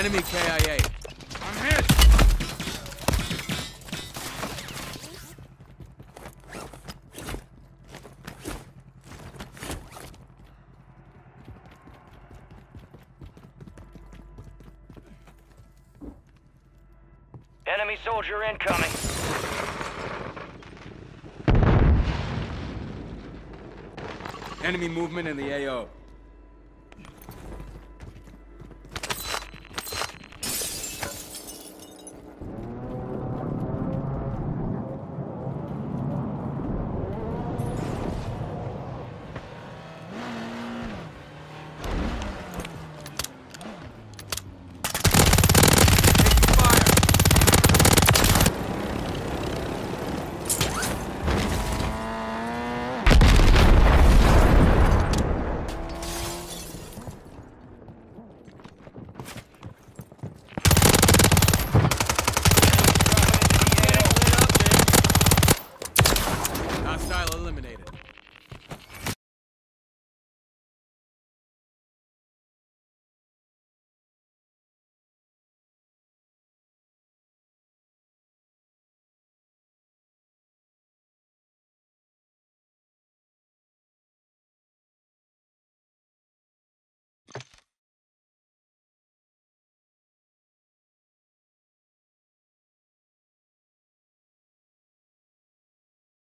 Enemy KIA. I'm hit! Enemy soldier incoming. Enemy movement in the AO. Hostile eliminated.